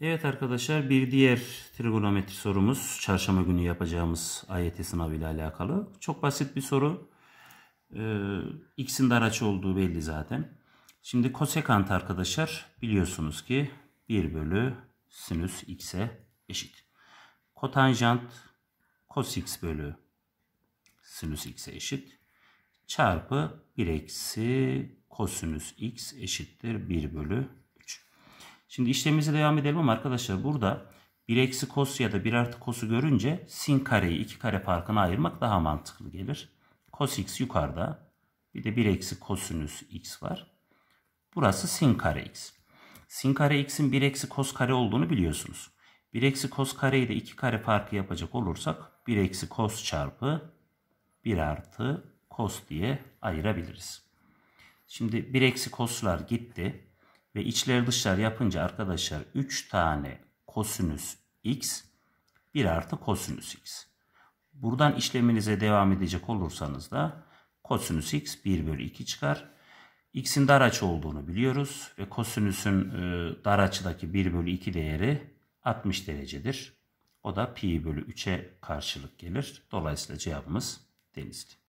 Evet arkadaşlar bir diğer trigonometri sorumuz çarşamba günü yapacağımız AYT sınavı ile alakalı. Çok basit bir soru. Ee, x'in dar açı olduğu belli zaten. Şimdi kosekant arkadaşlar biliyorsunuz ki 1 bölü sinüs x'e eşit. Kotanjant cos x bölü sinüs x'e eşit. Çarpı 1 eksi kosinüs x eşittir 1 bölü Şimdi işlemimize devam edelim ama arkadaşlar burada 1 eksi kos ya da 1 artı kosu görünce sin kareyi 2 kare farkına ayırmak daha mantıklı gelir. Kos x yukarıda. Bir de 1 eksi kosinüs x var. Burası sin kare x. Sin kare x'in 1 eksi kos kare olduğunu biliyorsunuz. 1 eksi kos kareyi de 2 kare farkı yapacak olursak 1 eksi kos çarpı 1 artı kos diye ayırabiliriz. Şimdi 1 eksi koslar gitti. Ve içler dışlar yapınca arkadaşlar 3 tane kosinüs x 1 artı kosinüs x. Buradan işleminize devam edecek olursanız da kosinüs x 1 bölü 2 çıkar. x'in dar açı olduğunu biliyoruz ve kosinüsün e, dar açıdaki 1 bölü 2 değeri 60 derecedir. O da pi bölü 3'e karşılık gelir. Dolayısıyla cevabımız denizli.